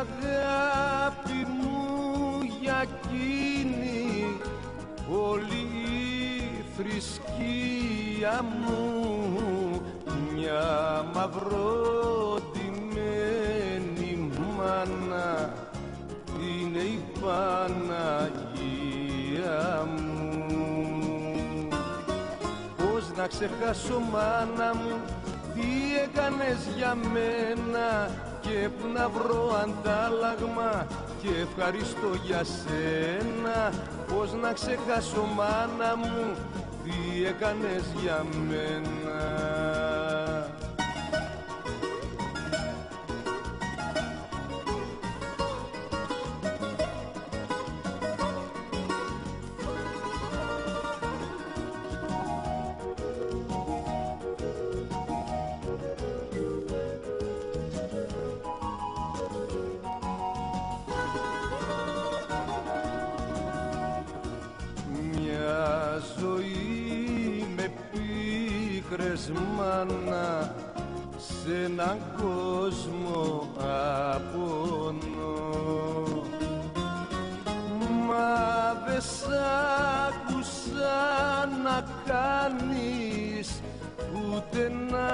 αγάπη μου για εκείνη όλη η μου μια μαυροντημένη μάνα είναι η Παναγία μου. Πώς να ξεχάσω μάνα μου τι έκανες για μένα και που να βρω αντάλλαγμα και ευχαριστώ για σένα. Πώς να ξεχάσω μάνα μου τι έκανες για μένα πίκρες μάνα σε έναν κόσμο απονό. Μα δε σ' άκουσα να κάνεις ούτε να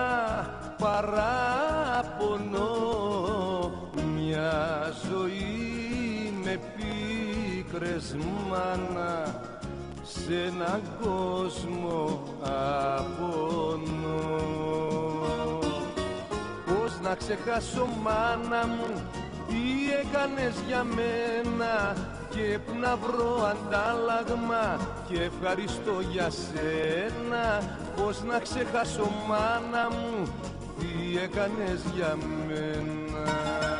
παράπονο. Μια ζωή με πίκρες μάνα σε έναν κόσμο απονό Πώς να ξεχάσω μάνα μου τι έκανες για μένα και που να βρω αντάλλαγμα και ευχαριστώ για σένα. Πώς να ξεχάσω μάνα μου τι έκανες για μένα